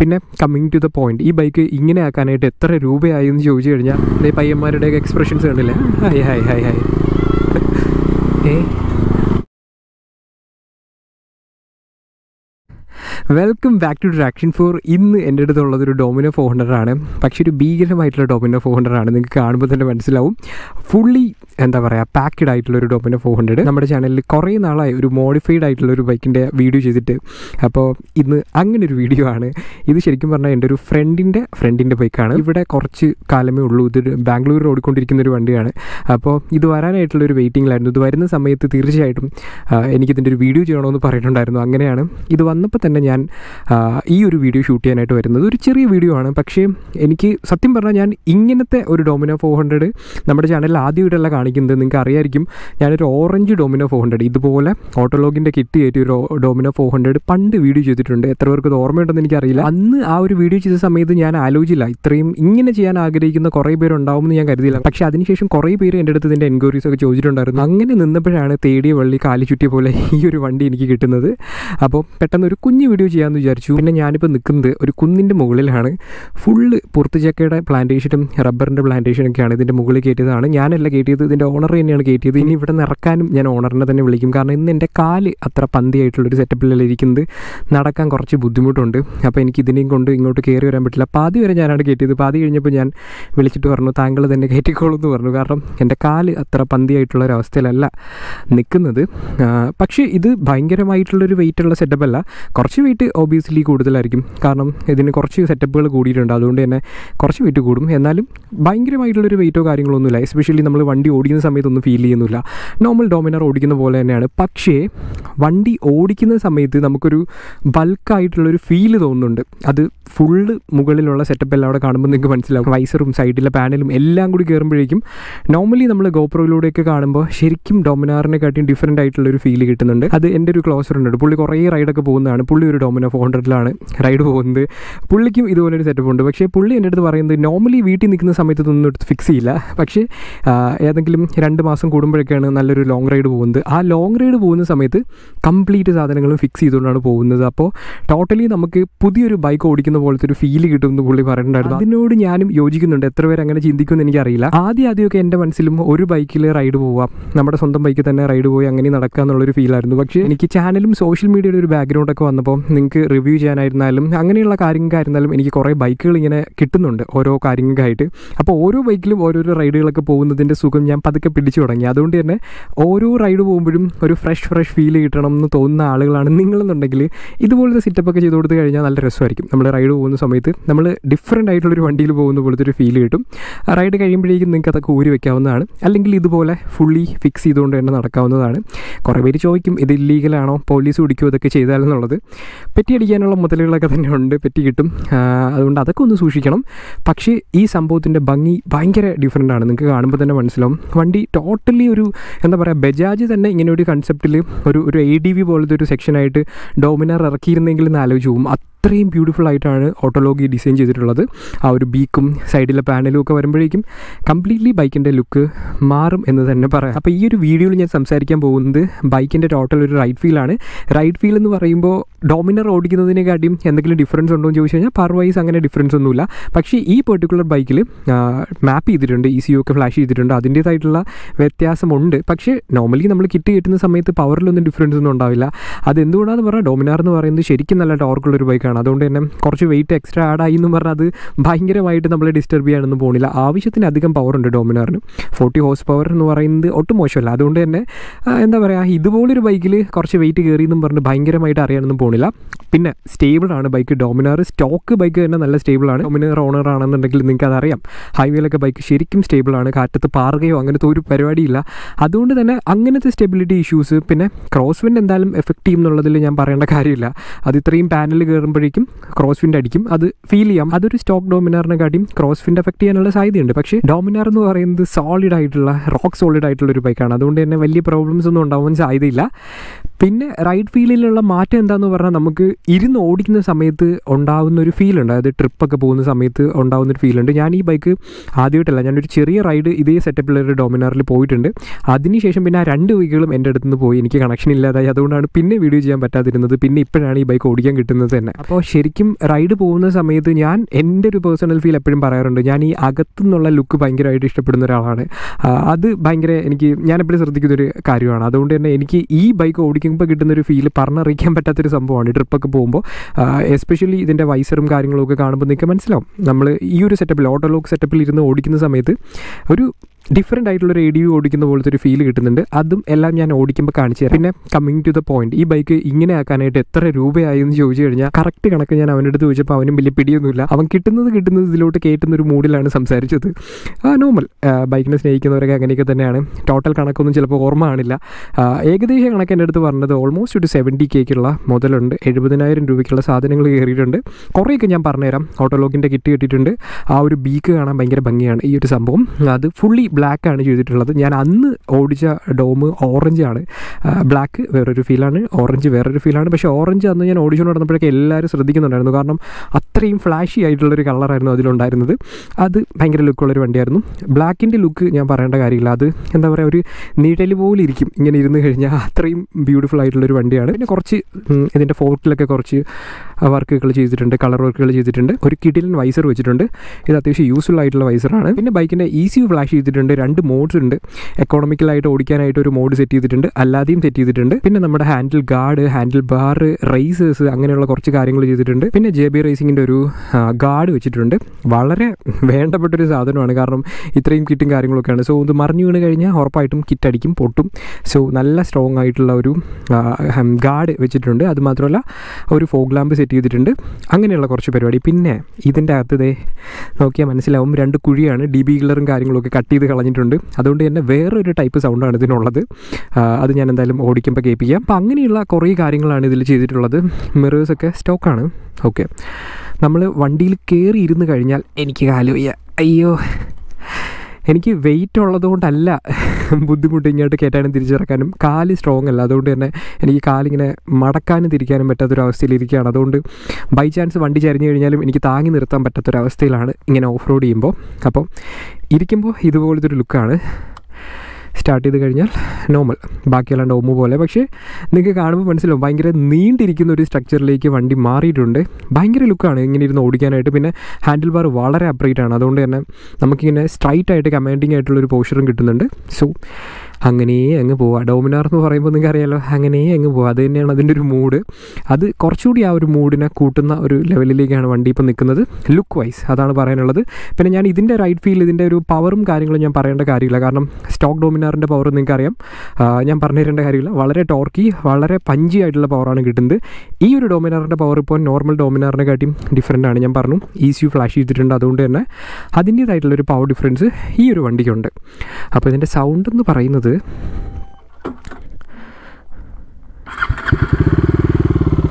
പിന്നെ coming to the point ഈ bike ഇങ്ങനെ ആക്കാനായിട്ട് എത്ര രൂപയായി എന്ന് ചോദിച്ചു കഴിഞ്ഞാൽ ഈ പയ്യന്മാരുടെയൊക്കെ എക്സ്പ്രഷൻസ് കണ്ടില്ലേ? ഹായ് ഹായ് ഹായ് ഹായ് ഏ? Welcome back to traction four ഇന്ന് എന്റെ അടുത്തുള്ളത് ഒരു ഡോമിനോ ഫോർ ഹൺഡ്രഡ് ആണ്. പക്ഷേ ഒരു ഭീകരമായിട്ടുള്ള ഡോമിനോ ഫോർ ഹൺഡ്രഡ് ആണ്. നിങ്ങൾക്ക് കാണുമ്പോൾ തന്നെ മനസ്സിലാവും. ഫുള്ളി എന്താ പറയുക പാക്ക്ഡ് ആയിട്ടുള്ള ഒരു ഡോമിനോ ഫോർ ഹൺഡ്രഡ് നമ്മുടെ ചാനലിൽ കുറേ നാളായി ഒരു മോഡിഫൈഡ് ആയിട്ടുള്ള ഒരു ബൈക്കിന്റെ വീഡിയോ ചെയ്തിട്ട്. അപ്പോൾ ഇന്ന് അങ്ങനെ ഒരു വീഡിയോ ആണ്. ഇത് ശരിക്കും പറഞ്ഞാൽ എന്റെ ഒരു ഫ്രണ്ടിന്റെ ഫ്രണ്ടിന്റെ ബൈക്കാണ് ഇവിടെ കുറച്ച് കാലമേ ഉള്ളൂ. ഇത് ബാംഗ്ലൂർ ഓടിക്കൊണ്ടിരിക്കുന്ന ഒരു വണ്ടിയാണ്. അപ്പോൾ ഇത് വരാനായിട്ടുള്ള ഒരു വെയിറ്റിംഗിലായിരുന്നു ഇത് വരുന്ന സമയത്ത് തീർച്ചയായിട്ടും എനിക്കിതിന്റെ ഒരു വീഡിയോ ചെയ്യണമെന്ന് പറഞ്ഞിട്ടുണ്ടായിരുന്നു. അങ്ങനെയാണ്. ഇത് വന്നപ്പോൾ തന്നെ ഞാൻ ആ, ഈ ഒരു വീഡിയോ ഷൂട്ട് ചെയ്യാനായിട്ട് വരുന്നത് ഒരു ചെറിയ വീഡിയോ ആണ്. പക്ഷേ എനിക്ക് സത്യം പറഞ്ഞാൽ ഞാൻ ഇങ്ങനത്തെ ഒരു ഡൊമിനോ ഫോർ ഹൺഡ്രഡ് നമ്മുടെ ചാനലിൽ ആദ്യമായിട്ടല്ല കാണിക്കുന്നത്. നിങ്ങൾക്ക് അറിയായിരിക്കും ഞാനൊരു ഓറഞ്ച് ഡൊമിനോ ഫോർ ഹൺഡ്രഡ് ഇതുപോലെ ഓട്ടോലോഗിന്റെ കിറ്റ് കയറ്റി ഒരു ഡൊമിനോ ഫോർ ഹൺഡ്രഡ് പണ്ട് വീഡിയോ ചെയ്തിട്ടുണ്ട്. എത്ര പേർക്ക് ഇത് ഓർമ്മയുണ്ടെന്ന് എനിക്കറിയില്ല. അന്ന് ആ ഒരു വീഡിയോ ചെയ്ത സമയത്ത് ഞാൻ ആലോചിച്ചില്ല ഇത്രയും ഇങ്ങനെ ചെയ്യാൻ ആഗ്രഹിക്കുന്ന കുറേ പേരുണ്ടാവുമെന്ന് ഞാൻ കരുതിയില്ല. പക്ഷേ അതിനുശേഷം കുറേ പേര് എന്റെ അടുത്ത് ഇതിന്റെ എൻക്വയറീസ് ഒക്കെ ചോദിച്ചിട്ടുണ്ടായിരുന്നു. അങ്ങനെ നിന്നപ്പോഴാണ് തേടിയ വള്ളി കാലി ചുറ്റിയ പോലെ ഈ ഒരു വണ്ടി എനിക്ക് കിട്ടുന്നത്. അപ്പോൾ പെട്ടെന്ന് ഒരു കുഞ്ഞു വീഡിയോ ചെയ്യാമെന്ന് വിചാരിച്ചു. പിന്നെ ഞാനിപ്പോൾ നിൽക്കുന്നത് ഒരു കുന്നിന്റെ മുകളിലാണ്. ഫുള്ള് പുറത്തുചക്കയുടെ പ്ലാന്റേഷനും റബ്ബറിന്റെ പ്ലാന്റേഷനൊക്കെയാണ് ഇതിന്റെ മുകളിൽ കയറ്റിയതാണ്. ഞാനല്ല കയറ്റിയത് ഇതിന്റെ ഓണർ തന്നെയാണ് കയറ്റിയത്. ഇനി ഇവിടെ നിന്ന് ഇറക്കാനും ഞാൻ ഓണറിനെ തന്നെ വിളിക്കും. കാരണം ഇന്ന് എന്റെ കാൽ അത്ര പന്തിയായിട്ടുള്ളൊരു സെറ്റപ്പിലല്ല ഇരിക്കുന്നത്. നടക്കാൻ കുറച്ച് ബുദ്ധിമുട്ടുണ്ട്. അപ്പോൾ എനിക്ക് ഇതിനെയും കൊണ്ട് ഇങ്ങോട്ട് കയറി വരാൻ പറ്റില്ല. പാതി വരെ ഞാനാണ് കയറ്റിയത്. പാതി കഴിഞ്ഞപ്പോൾ ഞാൻ വിളിച്ചിട്ട് പറഞ്ഞു താങ്കൾ തന്നെ കയറ്റിക്കോളൂ എന്ന് പറഞ്ഞു. കാരണം എന്റെ കാൽ അത്ര പന്തിയായിട്ടുള്ള ഒരു അവസ്ഥയിലല്ല നിൽക്കുന്നത് പക്ഷേ ഇത് ഭയങ്കരമായിട്ടുള്ളൊരു വെയിറ്റുള്ള സെറ്റപ്പല്ല കുറച്ച് വെയിറ്റ് ഒബിയസ്ലി കൂടുതലായിരിക്കും. കാരണം ഇതിന് കുറച്ച് സെറ്റപ്പുകൾ കൂടിയിട്ടുണ്ട്. അതുകൊണ്ട് തന്നെ കുറച്ച് വെയിറ്റ് കൂടും. എന്നാലും ഭയങ്കരമായിട്ടുള്ളൊരു വെയിറ്റോ കാര്യങ്ങളൊന്നുമില്ല. എസ്പെഷ്യലി നമ്മൾ വണ്ടി ഓടിക്കുന്ന സമയത്തൊന്നും ഫീൽ ചെയ്യുന്നില്ല. നോർമൽ ഡോമിനർ ഓടിക്കുന്ന പോലെ തന്നെയാണ്. പക്ഷേ വണ്ടി ഓടിക്കുന്ന സമയത്ത് നമുക്കൊരു ബൾക്കായിട്ടുള്ളൊരു ഫീൽ തോന്നുന്നുണ്ട്. അത് ഫുള്ള് മുകളിലുള്ള സെറ്റപ്പ് എല്ലാം അവിടെ കാണുമ്പോൾ നിങ്ങൾക്ക് മനസ്സിലാവും. വൈസറും സൈഡിലെ പാനലും എല്ലാം കൂടി കയറുമ്പോഴേക്കും നോർമലി നമ്മൾ ഗോപ്രോയിലൂടെയൊക്കെ കാണുമ്പോൾ ശരിക്കും ഡോമിനാറിനെ കാട്ടിയും ഡിഫറെന്റ് ആയിട്ടുള്ള ഒരു ഫീൽ കിട്ടുന്നുണ്ട്. അത് എന്റെ ഒരു ക്ലോസ് ഫ്രണ്ട് ഉണ്ട്. പുള്ളി കുറേ റൈഡൊക്കെ പോകുന്നതാണ്. പുള്ളി ഒരു ഡോമിനോ ഫോർ ഹൺഡ്രഡിലാണ് റൈഡ് പോകുന്നത്. പുള്ളിക്കും ഇതുപോലൊരു സെറ്റപ്പ് ഉണ്ട്. പക്ഷേ പുള്ളി എന്റെ അടുത്ത് പറയുന്നത് നോർമലി വീട്ടിൽ നിൽക്കുന്ന സമയത്ത് ഇതൊന്നും എടുത്ത് ഫിക്സ് ചെയ്യില്ല. പക്ഷേ ഏതെങ്കിലും രണ്ട് മാസം കൂടുമ്പോഴൊക്കെയാണ് നല്ലൊരു ലോങ് റൈഡ് പോകുന്നത്. ആ ലോങ് റൈഡ് പോകുന്ന സമയത്ത് കംപ്ലീറ്റ് സാധനങ്ങളും ഫിക്സ് ചെയ്തുകൊണ്ടാണ് പോകുന്നത്. അപ്പോൾ ടോട്ടലി നമുക്ക് പുതിയൊരു ബൈക്ക് ഓടിക്കുന്ന പോലത്തെ ഒരു ഫീൽ കിട്ടുമെന്ന് പുള്ളി പറഞ്ഞിട്ടുണ്ടായിരുന്നു അതിനോട് ഞാനും യോജിക്കുന്നുണ്ട്. എത്ര പേര് അങ്ങനെ ചിന്തിക്കുമെന്ന് എനിക്കറിയില്ല. ആദ്യം ആദ്യമൊക്കെ എന്റെ മനസ്സിലും ഒരു ബൈക്കിൽ റൈഡ് പോവാം. നമ്മുടെ സ്വന്തം ബൈക്കിൽ തന്നെ റൈഡ് പോയി അങ്ങനെ നടക്കുക എന്നുള്ളൊരു ഫീലായിരുന്നു പക്ഷേ എനിക്ക് ചാനലും സോഷ്യൽ മീഡിയയുടെ ഒരു ബാക്ക്ഗ്രൗണ്ടൊക്കെ വന്നപ്പോൾ നിങ്ങൾക്ക് റിവ്യൂ ചെയ്യാനായിരുന്നാലും അങ്ങനെയുള്ള കാര്യങ്ങൾക്കായിരുന്നാലും എനിക്ക് കുറേ ബൈക്കുകൾ ഇങ്ങനെ കിട്ടുന്നുണ്ട് ഓരോ കാര്യങ്ങൾക്കായിട്ട്. അപ്പോൾ ഓരോ ബൈക്കിലും ഓരോരോ റൈഡുകളൊക്കെ പോകുന്നതിന്റെ സുഖം ഞാൻ പതുക്കെ പിടിച്ചു തുടങ്ങി. അതുകൊണ്ട് തന്നെ ഓരോ റൈഡ് പോകുമ്പോഴും ഒരു ഫ്രഷ് ഫ്രഷ് ഫീൽ കിട്ടണം എന്ന് തോന്നുന്ന ആളുകളാണ് നിങ്ങളെന്നുണ്ടെങ്കിൽ ഇതുപോലത്തെ സെറ്റപ്പൊക്കെ ചെയ്ത് കൊടുത്തു കഴിഞ്ഞാൽ നല്ല രസമായിരിക്കും. നമ്മൾ റൈഡ് പോകുന്ന സമയത്ത് നമ്മൾ ഡിഫറെന്റ് ആയിട്ടുള്ളൊരു വണ്ടിയിൽ പോകുന്ന പോലത്തെ ഒരു ഫീൽ കിട്ടും. റൈഡ് കഴിയുമ്പോഴേക്കും നിങ്ങൾക്ക് അതൊക്കെ ഊരി വെക്കാവുന്നതാണ്. അല്ലെങ്കിൽ ഇതുപോലെ ഫുള്ളി ഫിക്സ് ചെയ്തുകൊണ്ട് തന്നെ നടക്കാവുന്നതാണ്. കുറേ പേര് ചോദിക്കും ഇത് ഇല്ലീഗലാണോ പോലീസ് പിടിക്കുമോ ഇതൊക്കെ ചെയ്താലെന്നുള്ളത്. പെറ്റി അടിക്കാനുള്ള മുതലുകളൊക്കെ തന്നെ ഉണ്ട് പെറ്റി കിട്ടും. അതുകൊണ്ട് അതൊക്കെ ഒന്ന് സൂക്ഷിക്കണം. പക്ഷേ ഈ സംഭവത്തിന്റെ ഭംഗി ഭയങ്കര ഡിഫറെന്റ് ആണ്. നിങ്ങൾക്ക് കാണുമ്പോൾ തന്നെ മനസ്സിലാവും. വണ്ടി ടോട്ടലി ഒരു എന്താ പറയുക ബജാജ് തന്നെ ഇങ്ങനെ ഒരു കൺസെപ്റ്റിൽ ഒരു ഒരു എ ഡി വി പോലത്തെ ഒരു സെക്ഷനായിട്ട് ഡോമിനാർ ഇറക്കിയിരുന്നെങ്കിൽ എന്ന് ആലോചിച്ച് പോകും. അത്രയും ബ്യൂട്ടിഫുൾ ആയിട്ടാണ് ഓട്ടോലോഗി ഡിസൈൻ ചെയ്തിട്ടുള്ളത്. ആ ഒരു ബീക്കും സൈഡിലെ പാനലും ഒക്കെ വരുമ്പോഴേക്കും കംപ്ലീറ്റ്ലി ബൈക്കിന്റെ ലുക്ക് മാറും എന്ന് തന്നെ പറയാം. അപ്പോൾ ഈ ഒരു വീഡിയോയിൽ ഞാൻ സംസാരിക്കാൻ പോകുന്നത് ബൈക്കിന്റെ ടോട്ടൽ ഒരു റൈറ്റ് ഫീലാണ് റൈറ്റ് ഫീൽ എന്ന് പറയുമ്പോൾ ഡോമിനർ ഓടിക്കുന്നതിനെക്കാട്ടിയും എന്തെങ്കിലും ഡിഫറൻസ് ഉണ്ടോ എന്ന് ചോദിച്ചു കഴിഞ്ഞാൽ പാർ വൈസ് അങ്ങനെ ഡിഫറൻസ് ഒന്നുമില്ല. പക്ഷേ ഈ പെർട്ടിക്കുലർ ബൈക്കിൽ മാപ്പ് ചെയ്തിട്ടുണ്ട് ഇ സി ഒക്കെ ഫ്ലാഷ് ചെയ്തിട്ടുണ്ട്. അതിന്റേതായിട്ടുള്ള വ്യത്യാസമുണ്ട്. പക്ഷേ നോർമലി നമ്മൾ കിറ്റ് കിട്ടുന്ന സമയത്ത് പവറിലൊന്നും ഡിഫറൻസ് ഒന്നും ഉണ്ടാവില്ല. അതെന്തുകൊണ്ടാണെന്ന് പറഞ്ഞാൽ ഡോമിനാർ എന്ന് പറയുന്നത് ശരിക്കും നല്ല ടോർക്കുള്ളൊരു ബൈക്കാണ് അതുകൊണ്ട് തന്നെ കുറച്ച് വെയിറ്റ് എക്സ്ട്രാ ആഡ് ആയി എന്ന് പറഞ്ഞാൽ അത് ഭയങ്കരമായിട്ട് നമ്മളെ ഡിസ്റ്റർബ് ചെയ്യാനൊന്നും പോകുന്നില്ല ആവശ്യത്തിന് അധികം പവർ ഉണ്ട് ഡോമിനാറിന് ഫോർട്ടി ഹോഴ്സ് പവർ എന്ന് പറയുന്നത് ഒട്ടും മോശമല്ല. അതുകൊണ്ട് തന്നെ എന്താ പറയുക ഇതുപോലൊരു ബൈക്കിൽ കുറച്ച് വെയിറ്റ് കയറി എന്നും പറഞ്ഞ് ഭയങ്കരമായിട്ട് അറിയാനൊന്നും പോകുന്നില്ല പിന്നെ സ്റ്റേബിളാണ് ബൈക്ക് ഡോമിനാർ സ്റ്റോക്ക് ബൈക്ക് തന്നെ നല്ല സ്റ്റേബിളാണ് ഡോമിനാർ ഓണർ ആണെന്നുണ്ടെങ്കിൽ നിങ്ങൾക്ക് അതറിയാം. ഹൈവേയിലൊക്കെ ബൈക്ക് ശരിക്കും സ്റ്റേബിളാണ് കാറ്റത്ത് പാറുകയോ അങ്ങനത്തെ ഒരു പരിപാടിയില്ല അതുകൊണ്ട് തന്നെ അങ്ങനത്തെ സ്റ്റെബിലിറ്റി ഇഷ്യൂസ് പിന്നെ ക്രോസ് വിൻഡ് എന്തായാലും എഫക്റ്റ് ചെയ്യും എന്നുള്ളതിൽ ഞാൻ പറയേണ്ട കാര്യമില്ല. അത് ഇത്രയും പാനൽ കയറുമ്പോഴേക്കും ക്രോസ് വിൻഡ് അടിക്കും. അത് ഫീൽ ചെയ്യാം. അതൊരു സ്റ്റോക്ക് ഡോമിനാറിനെ കാട്ടിയും ക്രോസ് വിൻഡ് എഫക്ട് ചെയ്യാനുള്ള സാധ്യതയുണ്ട്. പക്ഷേ ഡോമിനാർ എന്ന് പറയുന്നത് സോളിഡ് ആയിട്ടുള്ള റോക്ക് സോളിഡ് ആയിട്ടുള്ള ഒരു ബൈക്കാണ് അതുകൊണ്ട് തന്നെ വലിയ പ്രോബ്ലംസ് ഒന്നും ഉണ്ടാവാൻ സാധ്യതയില്ല. പിന്നെ റൈഡ് ഫീലിലുള്ള മാറ്റം എന്താന്ന് പറഞ്ഞാൽ നമുക്ക് ഇരുന്ന് ഓടിക്കുന്ന സമയത്ത് ഉണ്ടാകുന്ന ഒരു ഫീൽ ഉണ്ട്. അതായത് ട്രിപ്പൊക്കെ പോകുന്ന സമയത്ത് ഉണ്ടാകുന്ന ഒരു ഫീലുണ്ട് ഞാൻ ഈ ബൈക്ക് ആദ്യമായിട്ടല്ല ഞാനൊരു ചെറിയ റൈഡ് ഇതേ സെറ്റപ്പിലുള്ള ഒരു ഡോമിനാറിൽ പോയിട്ടുണ്ട്. അതിനുശേഷം പിന്നെ ആ രണ്ട് ബൈക്കുകളും എന്റെ അടുത്ത് നിന്ന് പോയി. എനിക്ക് കണക്ഷൻ ഇല്ലാതായി. അതുകൊണ്ടാണ് പിന്നെ വീഡിയോ ചെയ്യാൻ പറ്റാതിരുന്നത്. പിന്നെ ഇപ്പോഴാണ് ഈ ബൈക്ക് ഓടിക്കാൻ കിട്ടുന്നത് തന്നെ. അപ്പോൾ ശരിക്കും റൈഡ് പോകുന്ന സമയത്ത് ഞാൻ എന്റെ ഒരു പേഴ്സണൽ ഫീൽ എപ്പോഴും പറയാറുണ്ട്. ഞാൻ ഈ അകത്തുനിന്നുള്ള ലുക്ക് ഭയങ്കരമായിട്ട് ഇഷ്ടപ്പെടുന്ന ഒരാളാണ്. അത് ഭയങ്കര എനിക്ക് ഞാൻ എപ്പോഴും ശ്രദ്ധിക്കുന്ന ഒരു കാര്യമാണ്. അതുകൊണ്ട് തന്നെ എനിക്ക് ഈ ബൈക്ക് ഓടിക്കുമ്പോൾ കിട്ടുന്ന ഒരു ഫീൽ പറഞ്ഞറിയിക്കാൻ പറ്റാത്തൊരു സംഭവമാണ്. ട്രിപ്പൊക്കെ പോകുമ്പോൾ എസ്പെഷ്യലി ഇതിന്റെ വൈസറും കാര്യങ്ങളൊക്കെ കാണുമ്പോൾ നിങ്ങൾക്ക് മനസ്സിലാവും. നമ്മൾ ഈ ഒരു സെറ്റപ്പിൽ ഓട്ടോലോക്ക് സെറ്റപ്പിൽ ഇരുന്ന് ഓടിക്കുന്ന സമയത്ത് ഒരു ഡിഫറെന്റ് ആയിട്ടുള്ള ഒരു റേഡിയോ ഓടിക്കുന്ന പോലത്തെ ഒരു ഫീൽ കിട്ടുന്നുണ്ട്. അതും എല്ലാം ഞാൻ ഓടിക്കുമ്പോൾ കാണിച്ചു തരാം. പിന്നെ കമ്മിങ് ടു ദ പോയിന്റ് ഈ ബൈക്ക് ഇങ്ങനെ ആക്കാനായിട്ട് എത്ര രൂപയായി എന്ന് ചോദിച്ചു കഴിഞ്ഞാൽ കറക്റ്റ് കണക്ക് ഞാൻ അവന്റെ അടുത്ത് ചോദിച്ചപ്പോൾ അവനും വലിയ പിടിയൊന്നുമില്ല. അവൻ കിട്ടുന്നത് കിട്ടുന്നത് ഇതിലോട്ട് കയറ്റുന്ന ഒരു മൂഡിലാണ് സംസാരിച്ചത്. നോർമൽ ബൈക്കിനെ സ്നേഹിക്കുന്നവരൊക്കെ അങ്ങനെയൊക്കെ തന്നെയാണ്. ടോട്ടൽ കണക്കൊന്നും ചിലപ്പോൾ ഓർമ്മ കാണില്ല. ഏകദേശം കണക്ക് എന്റെ അടുത്ത് പറഞ്ഞത് ഓൾമോസ്റ്റ് ഒരു സെവന്റി കേക്കുള്ള മുതലുണ്ട്. എഴുപതിനായിരം രൂപയ്ക്കുള്ള സാധനങ്ങൾ കയറിയിട്ടുണ്ട്. കുറേയൊക്കെ ഞാൻ പറഞ്ഞുതരാം. ഓട്ടോലോഗിന്റെ കിറ്റ് കിട്ടിയിട്ടുണ്ട്. ആ ഒരു ബീക്ക് കാണാൻ ഭയങ്കര ഭംഗിയാണ് ഈ ഒരു സംഭവം. അത് ഫുള്ളി ബ്ലാക്ക് ആണ് ചെയ്തിട്ടുള്ളത്. ഞാൻ അന്ന് ഓടിച്ച ഡോം ഓറഞ്ച് ആണ്. ബ്ലാക്ക് വേറൊരു ഫീലാണ് ഓറഞ്ച് വേറൊരു ഫീലാണ് പക്ഷേ ഓറഞ്ച് അന്ന് ഞാൻ ഓഡിഷൻ നടന്നപ്പോഴൊക്കെ എല്ലാവരും ശ്രദ്ധിക്കുന്നുണ്ടായിരുന്നു. കാരണം അത്രയും ഫ്ലാഷി ആയിട്ടുള്ളൊരു കളറായിരുന്നു അതിലുണ്ടായിരുന്നത്. അത് ഭയങ്കര ലുക്കുള്ളൊരു വണ്ടിയായിരുന്നു. ബ്ലാക്കിന്റെ ലുക്ക് ഞാൻ പറയേണ്ട കാര്യമില്ല. അത് എന്താ പറയുക ഒരു നീഴൽ പോലെ ഇരിക്കും. ഇങ്ങനെ ഇരുന്ന് കഴിഞ്ഞാൽ അത്രയും ബ്യൂട്ടിഫുൾ ആയിട്ടുള്ളൊരു വണ്ടിയാണ്. പിന്നെ കുറച്ച് ഇതിന്റെ ഫോർക്കിലൊക്കെ കുറച്ച് വർക്കുകൾ ചെയ്തിട്ടുണ്ട് കളർ വർക്കുകൾ ചെയ്തിട്ടുണ്ട്. ഒരു കിഡിലൻ വൈസർ വെച്ചിട്ടുണ്ട്. ഇത് അത്യാവശ്യം യൂസ്ഫുൾ ആയിട്ടുള്ള വൈസറാണ് പിന്നെ ബൈക്കിന്റെ ഈസി ഫ്ലാഷ് ചെയ്തിട്ടുണ്ട്. രണ്ട് മോഡ്സ് ഉണ്ട്. എക്കോണമിക്കലായിട്ട് ഓടിക്കാനായിട്ട് ഒരു മോഡ് സെറ്റ് ചെയ്തിട്ടുണ്ട്. അല്ലാതെയും സെറ്റ് ചെയ്തിട്ടുണ്ട്. പിന്നെ നമ്മുടെ handle guard handle bar risers അങ്ങനെയുള്ള കുറച്ച് കാര്യങ്ങൾ ചെയ്തിട്ടുണ്ട്. പിന്നെ ജെ ബി റേസിങ്ങിന്റെ ഒരു ഗാർഡ് വെച്ചിട്ടുണ്ട്. വളരെ വേണ്ടപ്പെട്ടൊരു സാധനമാണ്. കാരണം ഇത്രയും കിറ്റും കാര്യങ്ങളൊക്കെയാണ്. സോ ഇത് മറിഞ്ഞു വീണ് കഴിഞ്ഞാൽ ഉറപ്പായിട്ടും കിറ്റ് അടിക്കും പൊട്ടും. സോ നല്ല സ്ട്രോങ് ആയിട്ടുള്ള ഒരു ഗാർഡ് വെച്ചിട്ടുണ്ട്. അതുമാത്രമല്ല ഒരു ഫോഗ് ലാമ്പ് സെറ്റ് ചെയ്തിട്ടുണ്ട്. അങ്ങനെയുള്ള കുറച്ച് പരിപാടി. പിന്നെ ഇതിന്റെ അകത്ത് ദേ നോക്കിയാൽ മനസ്സിലാവും. രണ്ട് കുഴിയാണ് ഡി ബി ഗില്ലറും കാര്യങ്ങളൊക്കെ കട്ട് ചെയ്ത് കളഞ്ഞിട്ടുണ്ട്. അതുകൊണ്ട് തന്നെ വേറൊരു ടൈപ്പ് സൗണ്ടാണ് ഇതിനുള്ളത്. അത് ഞാൻ എന്തായാലും ഓടിക്കുമ്പോൾ കേൾപ്പിക്കാം. അപ്പം അങ്ങനെയുള്ള കുറേ കാര്യങ്ങളാണ് ഇതിൽ ചെയ്തിട്ടുള്ളത്. മിറേഴ്സൊക്കെ സ്റ്റോക്കാണ് ഓക്കെ നമ്മൾ വണ്ടിയിൽ കയറി ഇരുന്ന് കഴിഞ്ഞാൽ എനിക്ക് കാലുവയ്യ അയ്യോ. എനിക്ക് വെയിറ്റ് ഉള്ളതുകൊണ്ടല്ല ബുദ്ധിമുട്ട് ഇങ്ങോട്ട് കയറ്റാനും തിരിച്ചിറക്കാനും. കാൽ സ്ട്രോങ് അല്ല. അതുകൊണ്ട് തന്നെ എനിക്ക് കാലിങ്ങനെ മടക്കാനും തിരിക്കാനും പറ്റാത്തൊരവസ്ഥയിലിരിക്കുകയാണ് അതുകൊണ്ട് ബൈ ചാൻസ് വണ്ടി ചരിഞ്ഞു കഴിഞ്ഞാലും എനിക്ക് താങ്ങി നിർത്താൻ പറ്റാത്തൊരവസ്ഥയിലാണ് ഇങ്ങനെ ഓഫ് റോഡ് ചെയ്യുമ്പോൾ. അപ്പോൾ ഇരിക്കുമ്പോൾ ഇതുപോലത്തെ ഒരു ലുക്കാണ് സ്റ്റാർട്ട് ചെയ്ത് കഴിഞ്ഞാൽ നോർമൽ ബാക്കിയുള്ള ഒമ്മ പോലെ. പക്ഷേ നിങ്ങൾക്ക് കാണുമ്പോൾ മനസ്സിലാവും ഭയങ്കര നീണ്ടിരിക്കുന്ന ഒരു സ്ട്രക്ചറിലേക്ക് വണ്ടി മാറിയിട്ടുണ്ട്. ഭയങ്കര ലുക്കാണ് ഇങ്ങനെ ഇരുന്ന് ഓടിക്കാനായിട്ട്. പിന്നെ ഹാൻഡിൽ ബാർ വളരെ അപ്രൈറ്റ് ആണ്. അതുകൊണ്ട് തന്നെ നമുക്കിങ്ങനെ സ്ട്രൈറ്റ് ആയിട്ട് കമാൻഡിങ് ആയിട്ടുള്ളൊരു പോസ്റ്ററും കിട്ടുന്നുണ്ട്. സോ അങ്ങനെ അങ്ങ് പോവാം. ഡോമിനാർ എന്ന് പറയുമ്പോൾ നിങ്ങൾക്ക് അറിയാലോ അങ്ങനെ അങ്ങ് പോവാം. അത് തന്നെയാണ് അതിന്റെ ഒരു മൂഡ് അത് കുറച്ചുകൂടി ആ ഒരു മൂഡിനെ കൂട്ടുന്ന ഒരു ലെവലിലേക്കാണ് വണ്ടി ഇപ്പോൾ നിൽക്കുന്നത് ലുക്ക് വൈസ് അതാണ് പറയാനുള്ളത്. പിന്നെ ഞാൻ ഇതിന്റെ റൈറ്റ് ഫീൽ ഇതിന്റെ ഒരു പവറും കാര്യങ്ങളും ഞാൻ പറയേണ്ട കാര്യമില്ല. കാരണം സ്റ്റോക്ക് ഡോമിനാറിന്റെ പവർ നിങ്ങൾക്കറിയാം. ഞാൻ പറഞ്ഞു തരേണ്ട കാര്യമില്ല. വളരെ ടോർക്കി വളരെ പഞ്ചി ആയിട്ടുള്ള പവറാണ് കിട്ടുന്നത്. ഈ ഒരു ഡോമിനാറിന്റെ പവർ ഇപ്പോൾ നോർമൽ ഡോമിനാറിനെ കാട്ടിയും ഡിഫറെന്റ് ആണ്. ഞാൻ പറഞ്ഞു ഈസി ഫ്ലാഷ് ചെയ്തിട്ടുണ്ട്. അതുകൊണ്ട് തന്നെ അതിന്റേതായിട്ടുള്ളൊരു പവർ ഡിഫറൻസ് ഈ ഒരു വണ്ടിക്കുണ്ട്. അപ്പോൾ ഇതിന്റെ സൗണ്ട് എന്ന് പറയുന്നത്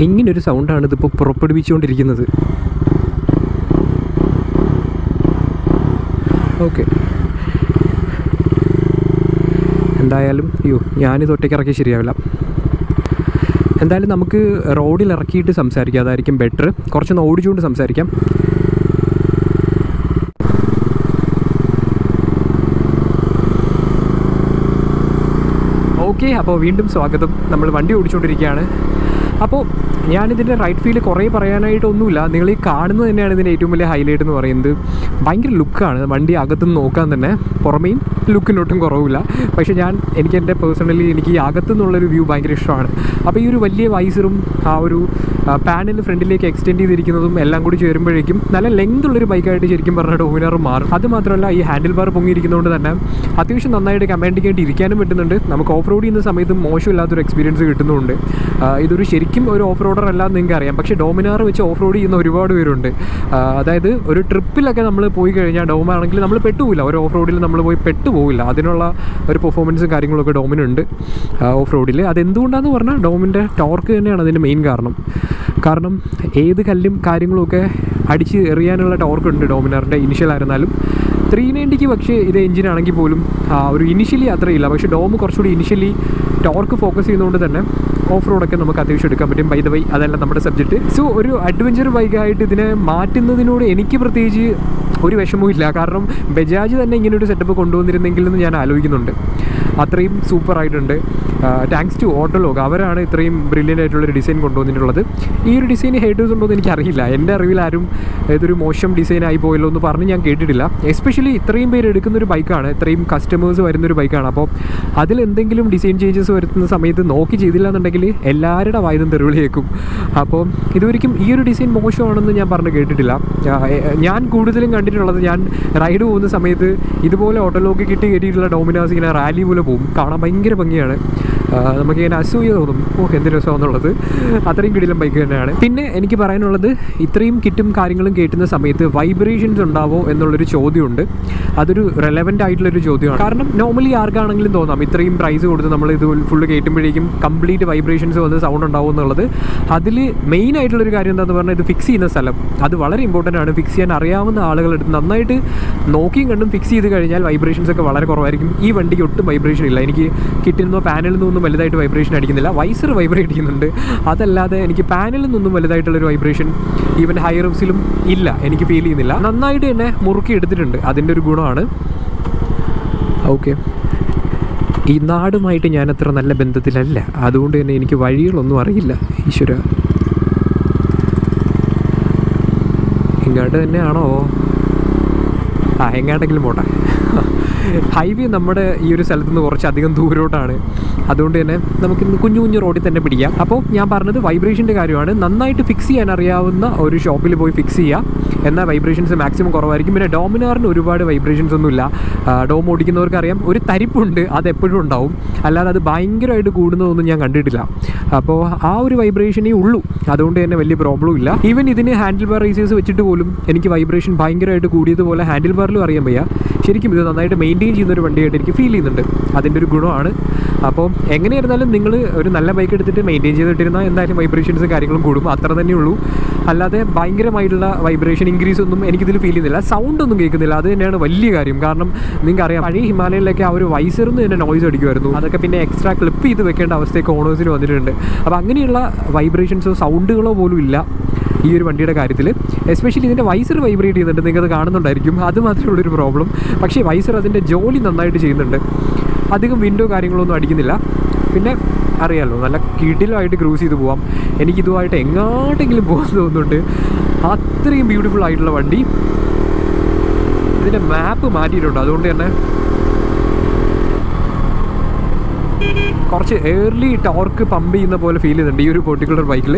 ഇങ്ങനൊരു സൗണ്ടാണ് ഇതിപ്പോൾ പുറപ്പെടുവിച്ചുകൊണ്ടിരിക്കുന്നത്. ഓക്കെ എന്തായാലും അയ്യോ ഞാനിത് ഒറ്റയ്ക്ക് ഇറക്കി ശരിയാവില്ല. എന്തായാലും നമുക്ക് റോഡിൽ ഇറക്കിയിട്ട് സംസാരിക്കാം. അതായിരിക്കും ബെറ്റർ കുറച്ചൊന്ന് ഓടിച്ചുകൊണ്ട് സംസാരിക്കാം. ഓക്കെ അപ്പോൾ വീണ്ടും സ്വാഗതം. നമ്മൾ വണ്ടി ഓടിച്ചുകൊണ്ടിരിക്കുകയാണ്. അപ്പോൾ ഞാനിതിന്റെ റൈറ്റ് ഫീൽ കുറേ പറയാനായിട്ടൊന്നുമില്ല. നിങ്ങൾ ഈ കാണുന്നത് തന്നെയാണ് ഇതിന്റെ ഏറ്റവും വലിയ ഹൈലൈറ്റ് എന്ന് പറയുന്നത്. ഭയങ്കര ലുക്കാണ് വണ്ടി അകത്തുനിന്ന് നോക്കാൻ തന്നെ പുറമേയും ലുക്കിനൊട്ടും കുറവില്ല. പക്ഷേ ഞാൻ എനിക്ക് എന്റെ പേഴ്സണലി എനിക്ക് ഈ അകത്തുനിന്നുള്ളൊരു വ്യൂ ഭയങ്കര ഇഷ്ടമാണ്. അപ്പോൾ ഈ ഒരു വലിയ വൈസറും ആ ഒരു പാനിൽ ഫ്രണ്ടിലേക്ക് എക്സ്റ്റെൻഡ് ചെയ്തിരിക്കുന്നതും എല്ലാം കൂടി ചേരുമ്പോഴേക്കും നല്ല ലെങ്ത് ഉള്ളൊരു ബൈക്കായിട്ട് ശരിക്കും പറഞ്ഞാൽ ഡോമിനാർ മാറും. അതുമാത്രമല്ല ഈ ഹാൻഡിൽ ബാർ പൊങ്ങിയിരിക്കുന്നതുകൊണ്ട് തന്നെ അത്യാവശ്യം നന്നായിട്ട് കമാൻഡിങ് ആയിട്ട് ഇരിക്കാനും പറ്റുന്നുണ്ട്. നമുക്ക് ഓഫ് റോഡ് ചെയ്യുന്ന സമയത്ത് മോശമില്ലാത്തൊരു എക്സ്പീരിയൻസ് കിട്ടുന്നുണ്ട്. ഇതൊരു ശരിക്കും ഒരു ഓഫ് റോഡർ അല്ല നിങ്ങൾക്ക് അറിയാം പക്ഷേ ഡോമിനാർ വെച്ച് ഓഫ് റോഡ് ചെയ്യുന്ന ഒരുപാട് പേരുണ്ട്. അതായത് ഒരു ട്രിപ്പിലൊക്കെ നമ്മൾ പോയി കഴിഞ്ഞാൽ ഡോമാണെങ്കിൽ നമ്മൾ പെട്ടുപോയില്ല ഒരു ഓഫ് റോഡിൽ നമ്മൾ പോയി പെട്ടുപോകില്ല അതിനുള്ള ഒരു പെർഫോമൻസും കാര്യങ്ങളൊക്കെ ഡോമിനുണ്ട് ഓഫ് റോഡിൽ അതെന്തുകൊണ്ടാണെന്ന് പറഞ്ഞാൽ ഡോമിന്റെ ടോർക്ക് തന്നെയാണ് അതിന്റെ മെയിൻ കാരണം. കാരണം ഏത് കല്ലും കാര്യങ്ങളൊക്കെ അടിച്ച് എറിയാനുള്ള ടോർക്ക് ഉണ്ട് ഡോമിനാറിന്റെ ഇനിഷ്യൽ ആയിരുന്നാലും. ത്രീ നയന്റിക്ക് പക്ഷേ ഇത് എഞ്ചിനാണെങ്കിൽ പോലും ഒരു ഇനിഷ്യലി അത്രയില്ല പക്ഷേ ഡോം കുറച്ചുകൂടി ഇനിഷ്യലി ടോർക്ക് ഫോക്കസ് ചെയ്യുന്നതുകൊണ്ട് തന്നെ ഓഫ് റോഡൊക്കെ നമുക്ക് അത്യാവശ്യം എടുക്കാൻ പറ്റും. ബൈ ദ വൈ അതല്ല നമ്മുടെ സബ്ജക്റ്റ് സോ ഒരു അഡ്വഞ്ചർ ബൈക്കായിട്ട് ഇതിനെ മാറ്റുന്നതിനോട് എനിക്ക് പ്രത്യേകിച്ച് ഒരു വിഷമവും ഇല്ല. കാരണം ബജാജ് തന്നെ ഇങ്ങനെ ഒരു സെറ്റപ്പ് കൊണ്ടുവന്നിരുന്നെങ്കിൽ എന്ന് ഞാൻ ആലോചിക്കുന്നുണ്ട്. അത്രയും സൂപ്പർ ആയിട്ടുണ്ട്. താങ്ക്സ് ടു ഓട്ടോലോഗ് അവരാണ് ഇത്രയും ബ്രില്യന്റ് ആയിട്ടുള്ളൊരു ഡിസൈൻ കൊണ്ടുവന്നിട്ടുള്ളത്. ഈ ഒരു ഡിസൈൻ ഹേറ്റേഴ്സ് ഉണ്ടോ എന്ന് എനിക്കറിയില്ല. എന്റെ അറിവിൽ ആരും ഇതൊരു മോശം ഡിസൈൻ ആയി പോയല്ലോ എന്ന് പറഞ്ഞ് ഞാൻ കേട്ടിട്ടില്ല. എസ്പെഷ്യലി ഇത്രയും പേര് എടുക്കുന്ന ഒരു ബൈക്കാണ് ഇത്രയും കസ്റ്റമേഴ്സ് വരുന്നൊരു ബൈക്കാണ് അപ്പോൾ അതിൽ എന്തെങ്കിലും ഡിസൈൻ ചേഞ്ചസ് വരുത്തുന്ന സമയത്ത് നോക്കി ചെയ്തില്ല എന്നുണ്ടെങ്കിൽ എല്ലാവരുടെ വായുധം തെറിവിളിയേക്കും. അപ്പോൾ ഇതൊരിക്കും ഈ ഒരു ഡിസൈൻ മോശമാണെന്ന് ഞാൻ പറഞ്ഞ് കേട്ടിട്ടില്ല. ഞാൻ കൂടുതലും കണ്ടിട്ടുള്ളത് ഞാൻ റൈഡ് പോകുന്ന സമയത്ത് ഇതുപോലെ ഓട്ടോലോക്ക് കിട്ടി കയറ്റിയിട്ടുള്ള ഡോമിനാസ് ഇങ്ങനെ റാലി പോലെ പോകും. കാണാൻ ഭയങ്കര ഭംഗിയാണ്. നമുക്കിങ്ങനെ അസൂയ തോന്നും. ഓ എന്ത് രസമാണെന്നുള്ളത്. അത്രയും കിടിലം ബൈക്ക് തന്നെയാണ്. പിന്നെ എനിക്ക് പറയാനുള്ളത് ഇത്രയും കിറ്റും കാര്യങ്ങളും കേട്ടുന്ന സമയത്ത് വൈബ്രേഷൻസ് ഉണ്ടാവോ എന്നുള്ളൊരു ചോദ്യമുണ്ട്. അതൊരു റെലവന്റ് ആയിട്ടുള്ളൊരു ചോദ്യമാണ്. കാരണം നോർമലി ആർക്കാണെങ്കിലും തോന്നാം ഇത്രയും പ്രൈസ് കൊടുത്ത് നമ്മൾ ഇത് ഫുള്ള് കേട്ടുമ്പോഴേക്കും കംപ്ലീറ്റ് വൈബ്രേഷൻസ് വന്ന് സൗണ്ട് ഉണ്ടാവും എന്നുള്ളത്. അതിൽ മെയിൻ ആയിട്ടുള്ളൊരു കാര്യം എന്താണെന്ന് പറഞ്ഞാൽ ഇത് ഫിക്സ് ചെയ്യുന്ന സ്ഥലം. അത് വളരെ ഇമ്പോർട്ടന്റ് ആണ്. ഫിക്സ് ചെയ്യാൻ അറിയാവുന്ന ആളുകളെടുത്ത് നന്നായിട്ട് നോക്കിയും കണ്ടും ഫിക്സ് ചെയ്ത് കഴിഞ്ഞാൽ വൈബ്രേഷൻസ് ഒക്കെ വളരെ കുറവായിരിക്കും. ഈ വണ്ടിക്ക് ഒട്ടും വൈബ്രേഷൻ ഇല്ല. എനിക്ക് കിട്ടുന്ന പാനലിൽ നിന്നൊന്നും വലുതായിട്ട് വൈബ്രേഷൻ അടിക്കുന്നില്ല. വൈസർ വൈബ്രേറ്റ് ചെയ്യുന്നുണ്ട്. അതല്ലാതെ എനിക്ക് പാനലിൽ നിന്നൊന്നും വലുതായിട്ടുള്ളൊരു വൈബ്രേഷൻ ഈവൻ ഹൈ റബ്സിലും ഇല്ല. എനിക്ക് ഫീൽ ചെയ്യുന്നില്ല. നന്നായിട്ട് തന്നെ മുറുക്കി എടുത്തിട്ടുണ്ട്. അതിന്റെ ഒരു ഗുണമാണ്. ഓക്കെ ഈ നാടുമായിട്ട് ഞാൻ അത്ര നല്ല ബന്ധത്തിലല്ല. അതുകൊണ്ട് തന്നെ എനിക്ക് വഴികളൊന്നും അറിയില്ല ഈശ്വര. ഇങ്ങോട്ട് തന്നെയാണോ? ആ എങ്ങാണ്ടെങ്കിലും പോട്ടെ. ഹൈവേ നമ്മുടെ ഈ ഒരു സ്ഥലത്ത് നിന്ന് കുറച്ചധികം ദൂരോട്ടാണ്. അതുകൊണ്ട് തന്നെ നമുക്ക് ഇന്ന് കുഞ്ഞു കുഞ്ഞു റോഡിൽ തന്നെ പിടിക്കാം. അപ്പോൾ ഞാൻ പറഞ്ഞത് വൈബ്രേഷന്റെ കാര്യമാണ്. നന്നായിട്ട് ഫിക്സ് ചെയ്യാൻ അറിയാവുന്ന ഒരു ഷോപ്പിൽ പോയി ഫിക്സ് ചെയ്യുക. എന്നാൽ വൈബ്രേഷൻസ് മാക്സിമം കുറവായിരിക്കും. പിന്നെ ഡോമിനാറിന് ഒരുപാട് വൈബ്രേഷൻസ് ഒന്നുമില്ല. ഡോം ഓടിക്കുന്നവർക്ക് അറിയാം ഒരു തരിപ്പുണ്ട്. അത് എപ്പോഴും ഉണ്ടാവും. അല്ലാതെ അത് ഭയങ്കരമായിട്ട് കൂടുന്നതൊന്നും ഞാൻ കണ്ടിട്ടില്ല. അപ്പോൾ ആ ഒരു വൈബ്രേഷനേ ഉള്ളൂ. അതുകൊണ്ട് തന്നെ വലിയ പ്രോബ്ലം ഇല്ല. ഈവൻ ഇതിന് ഹാൻഡിൽ ബാർ റേസേഴ്സ് വെച്ചിട്ട് പോലും എനിക്ക് വൈബ്രേഷൻ ഭയങ്കരമായിട്ട് കൂടിയതുപോലെ ഹാൻഡിൽ ബാറിലും അറിയാൻ വയ്യ. ശരിക്കും ഇത് നന്നായിട്ട് മെയിന്റെയിൻ ചെയ്യുന്ന ഒരു വണ്ടിയായിട്ട് എനിക്ക് ഫീൽ ചെയ്യുന്നുണ്ട്. അതിന്റെ ഒരു ഗുണമാണ്. അപ്പോൾ എങ്ങനെയായിരുന്നാലും നിങ്ങൾ ഒരു നല്ല ബൈക്ക് എടുത്തിട്ട് മെയിന്റെയിൻ ചെയ്തിട്ടിരുന്നാൽ എന്തായാലും വൈബ്രേഷൻസും കാര്യങ്ങളും കൂടും. അത്ര തന്നെ ഉള്ളൂ. അല്ലാതെ ഭയങ്കരമായിട്ടുള്ള വൈബ്രേഷൻ ഇൻക്രീസ് ഒന്നും എനിക്കിതിൽ ഫീൽ ചെയ്യുന്നില്ല. സൗണ്ട് ഒന്നും കേൾക്കുന്നില്ല. അത് തന്നെയാണ് വലിയ കാര്യം. കാരണം നിങ്ങൾക്ക് അറിയാം പഴയ ഹിമാലയയിലൊക്കെ ആ ഒരു വൈസറിന്ന് തന്നെ നോയ്സ് അടിക്കുമായിരുന്നു. അതൊക്കെ പിന്നെ എക്സ്ട്രാ ക്ലിപ്പ് ചെയ്ത് വെക്കേണ്ട അവസ്ഥയൊക്കെ ഓണേഴ്സിന് വന്നിട്ടുണ്ട്. അപ്പോൾ അങ്ങനെയുള്ള വൈബ്രേഷൻസോ സൗണ്ടുകളോ പോലും ഇല്ല. ഈ ഒരു വണ്ടിയുടെ കാര്യത്തിൽ. എസ്പെഷ്യലി ഇതിന്റെ വൈസർ വൈബ്രേറ്റ് ചെയ്യുന്നുണ്ട് നിങ്ങൾക്ക് കാണുന്നുണ്ടായിരിക്കും. അത് മാത്രമുള്ള ഒരു പ്രോബ്ലം പക്ഷേ വൈസർ അതിന്റെ ജോലി നന്നായിട്ട് ചെയ്യുന്നുണ്ട്. അധികം വിൻഡോ കാര്യങ്ങളൊന്നും അടിക്കുന്നില്ല. പിന്നെ അറിയാമല്ലോ നല്ല കിടിലായിട്ട് ക്രൂസ് ചെയ്ത് പോവാം. എനിക്കിതുമായിട്ട് എങ്ങോട്ടെങ്കിലും പോകാൻ തോന്നുന്നുണ്ട്. അത്രയും ബ്യൂട്ടിഫുൾ ആയിട്ടുള്ള വണ്ടി. ഇതിന്റെ മാപ്പ് മാറ്റിയിട്ടുണ്ട്. അതുകൊണ്ട് തന്നെ കുറച്ച് ഏർലി ടോർക്ക് പമ്പ് ചെയ്യുന്ന പോലെ ഫീൽ ചെയ്യുന്നുണ്ട് ഈ ഒരു പെർട്ടിക്കുലർ ബൈക്കിൽ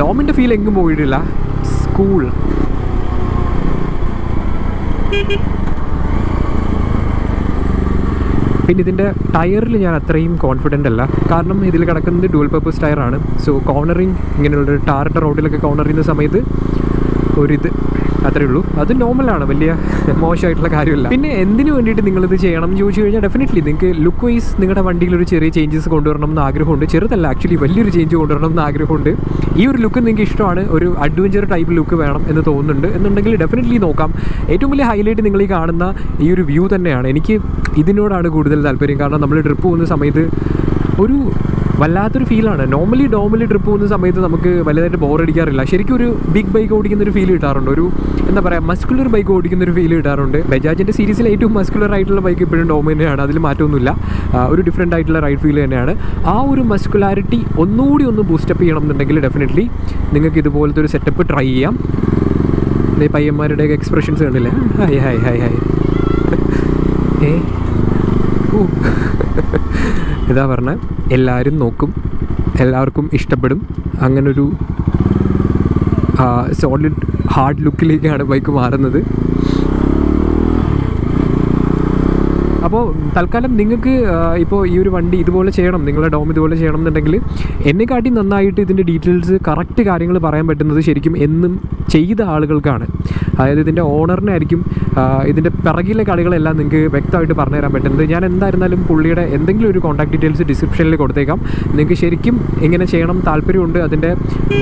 ഡോമിന്റെ ഫീൽ എങ്ങും പോയിട്ടില്ല. സ്കൂൾ പിന്നെ ഇതിന്റെ ടയറിൽ ഞാൻ അത്രയും കോൺഫിഡന്റ് അല്ല. കാരണം ഇതിൽ കിടക്കുന്നത് ഡുവൽ പർപ്പസ് ടയറാണ് സോ കോർണറിങ് ഇങ്ങനെയുള്ള ടാറിട്ട റോഡിലൊക്കെ കോർണർ ചെയ്യുന്ന സമയത്ത് ഒരിത് അത്രേ ഉള്ളൂ. അത് നോർമലാണ് വലിയ മോശമായിട്ടുള്ള കാര്യമില്ല. പിന്നെ എന്തിനു വേണ്ടിയിട്ട് നിങ്ങളിത് ചെയ്യണം എന്ന് ചോദിച്ചു കഴിഞ്ഞാൽ ഡെഫിനറ്റ്ലി നിങ്ങൾക്ക് ലുക്ക് വൈസ് നിങ്ങളുടെ വണ്ടിയിൽ ഒരു ചെറിയ ചേഞ്ചസ് കൊണ്ടുവരണം എന്ന് ആഗ്രഹമുണ്ട്. ചെറുതല്ല ആക്ച്വലി വലിയൊരു ചേഞ്ച് കൊണ്ടുവരണം എന്ന് ആഗ്രഹമുണ്ട്. ഈ ഒരു ലുക്ക് നിങ്ങൾക്ക് ഇഷ്ടമാണ് ഒരു അഡ്വഞ്ചർ ടൈപ്പ് ലുക്ക് വേണം എന്ന് തോന്നുന്നുണ്ട്. എന്നുണ്ടെങ്കിൽ ഡെഫിനറ്റ്ലി നോക്കാം. ഏറ്റവും വലിയ ഹൈലൈറ്റ് നിങ്ങൾ ഈ കാണുന്ന ഈ ഒരു വ്യൂ തന്നെയാണ്. എനിക്ക് ഇതിനോടാണ് കൂടുതൽ താല്പര്യം. കാരണം നമ്മൾ ട്രിപ്പ് പോകുന്ന സമയത്ത് ഒരു വല്ലാത്തൊരു ഫീലാണ് നോർമലി ഡോമിലി ട്രിപ്പ് പോകുന്ന സമയത്ത് നമുക്ക് വലുതായിട്ട് ബോറടിക്കാറില്ല ശരിക്കും ഒരു ബിഗ് ബൈക്ക് ഓടിക്കുന്ന ഒരു ഫീൽ കിട്ടാറുണ്ട്. ഒരു എന്താ പറയുക മസ്കുലർ ബൈക്ക് ഓടിക്കുന്ന ഒരു ഫീൽ കിട്ടാറുണ്ട്. ബജാജിന്റെ സീരീസിൽ ഏറ്റവും മസ്കുലർ ആയിട്ടുള്ള ബൈക്ക് ഇപ്പോഴും ഡോം തന്നെയാണ്. അതിൽ മാറ്റമൊന്നുമില്ല. ഒരു ഡിഫറെന്റ് ആയിട്ടുള്ള റൈഡ് ഫീൽ തന്നെയാണ്. ആ ഒരു മസ്കുലാരിറ്റി ഒന്നുകൂടി ഒന്ന് ബൂസ്റ്റപ്പ് ചെയ്യണം എന്നുണ്ടെങ്കിൽ ഡെഫിനറ്റ്ലി നിങ്ങൾക്ക് ഇതുപോലത്തെ ഒരു സെറ്റപ്പ് ട്രൈ ചെയ്യാം. പയ്യന്മാരുടെയൊക്കെ എക്സ്പ്രഷൻസ് കണ്ടില്ലേ? ഹായ് ഹായ് ഹായ് ഹായ് ഏ? ഇതാ പറഞ്ഞാൽ എല്ലാവരും നോക്കും എല്ലാവർക്കും ഇഷ്ടപ്പെടും. അങ്ങനൊരു സോളിഡ് ഹാർഡ് ലുക്കിലേക്കാണ് ബൈക്ക് മാറുന്നത്. അപ്പോൾ തൽക്കാലം നിങ്ങൾക്ക് ഇപ്പോൾ ഈ ഒരു വണ്ടി ഇതുപോലെ ചെയ്യണം നിങ്ങളുടെ ഡോം ഇതുപോലെ ചെയ്യണം എന്നുണ്ടെങ്കിൽ എന്നെക്കാട്ടി നന്നായിട്ട് ഇതിന്റെ ഡീറ്റെയിൽസ് കറക്റ്റ് കാര്യങ്ങൾ പറയാൻ പറ്റുന്നത് ശരിക്കും എന്നും ചെയ്ത ആളുകൾക്കാണ്. അതായത് ഇതിന്റെ ഓണറിനായിരിക്കും ഇതിന്റെ പിറകിലെ കളികളെല്ലാം നിങ്ങൾക്ക് വ്യക്തമായിട്ട് പറഞ്ഞു തരാൻ പറ്റുന്നത്. ഞാൻ എന്തായിരുന്നാലും പുള്ളിയുടെ എന്തെങ്കിലും ഒരു കോൺടാക്ട് ഡീറ്റെയിൽസ് ഡിസ്ക്രിപ്ഷനിൽ കൊടുത്തേക്കാം. നിങ്ങൾക്ക് ശരിക്കും എങ്ങനെ ചെയ്യണം താല്പര്യമുണ്ട് അതിന്റെ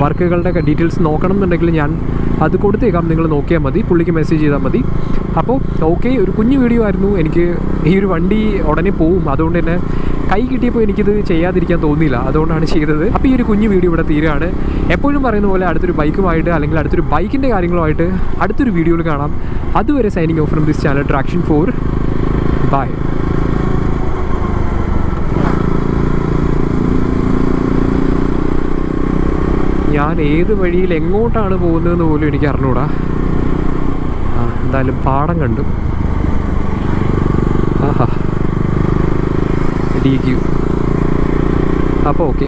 വർക്കുകളുടെ ഡീറ്റെയിൽസ് നോക്കണം എന്നുണ്ടെങ്കിൽ ഞാൻ അത് കൊടുത്തേക്കാം. നിങ്ങൾ നോക്കിയാൽ മതി. പുള്ളിക്ക് മെസ്സേജ് ചെയ്താൽ മതി. അപ്പോൾ ഓക്കെ ഒരു കുഞ്ഞു വീഡിയോ ആയിരുന്നു. എനിക്ക് ഈ ഒരു വണ്ടി ഉടനെ പോവും. അതുകൊണ്ട് തന്നെ കൈ കിട്ടിയപ്പോൾ എനിക്കിത് ചെയ്യാതിരിക്കാൻ തോന്നിയില്ല. അതുകൊണ്ടാണ് ചെയ്തത്. അപ്പോൾ ഈ ഒരു കുഞ്ഞു വീഡിയോ ഇവിടെ തീരുകയാണ്. എപ്പോഴും പറയുന്ന പോലെ അടുത്തൊരു ബൈക്കുമായിട്ട് അല്ലെങ്കിൽ അടുത്തൊരു ബൈക്കിന്റെ കാര്യങ്ങളുമായിട്ട് അടുത്തൊരു വീഡിയോയിൽ കാണാം. അതുവരെ signing off from this channel traction four by ഞാൻ ഏത് വഴിയിൽ എങ്ങോട്ടാണ് പോകുന്നതെന്ന് പോലും എനിക്ക് അറിഞ്ഞൂടാ. എന്തായാലും പാടം കണ്ടു. ആഹാ. ഡി ക്യൂ അപ്പോൾ ഓക്കെ.